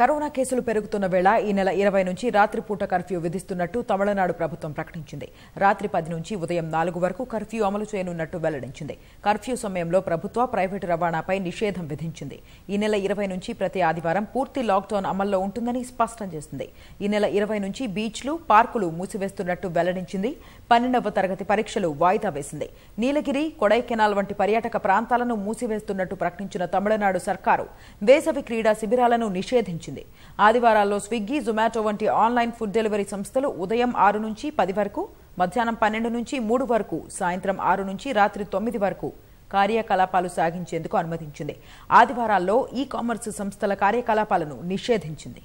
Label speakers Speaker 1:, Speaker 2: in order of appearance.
Speaker 1: Corona కేసులు పెరుగుతున్న వేళ ఈ నెల ఇరవై నుంచి రాత్రిపూట కర్ఫ్యూ విధిస్తున్నట్టు తమిళనాడు ప్రభుత్వం ప్రకటించింది. రాత్రి పది నుంచి ఉదయం నాలుగు వరకు కర్ఫ్యూ అమలు చేయనున్నట్టు వెల్లడించింది. కర్ఫ్యూ సమయంలో ప్రభుత్వ ప్రైవేటు రవాణాపై నిషేధం విధించింది. ఈ నెల ఇరవై నుంచి ప్రతి ఆదివారం పూర్తి లాక్డౌన్ అమల్లో ఉంటుందని స్పష్టం చేసింది. ఈ నెల ఇరవై నుంచి బీచ్లు పార్కులు మూసివేస్తున్నట్టు వెల్లడించింది. పన్నెండవ తరగతి పరీక్షలు వాయిదా వేసింది. నీలగిరి కొడైకెనాల్ వంటి పర్యాటక ప్రాంతాలను మూసివేస్తున్నట్టు ప్రకటించిన తమిళనాడు సర్కారు వేసవి క్రీడా శిబిరాలను నిషేధించింది. ఆదివారాల్లో స్విగ్గీ జొమాటో వంటి ఆన్లైన్ ఫుడ్ డెలివరీ సంస్థలు ఉదయం ఆరు నుంచి పది వరకు మధ్యాహ్నం పన్నెండు నుంచి మూడు వరకు సాయంత్రం ఆరు నుంచి రాత్రి తొమ్మిది వరకు కార్యకలాపాలు సాగించేందుకు అనుమతించింది. ఆదివారాల్లో ఈ కామర్స్ సంస్థల కార్యకలాపాలను నిషేధించింది.